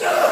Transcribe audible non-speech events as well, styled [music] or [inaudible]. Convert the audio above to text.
Yeah. [laughs]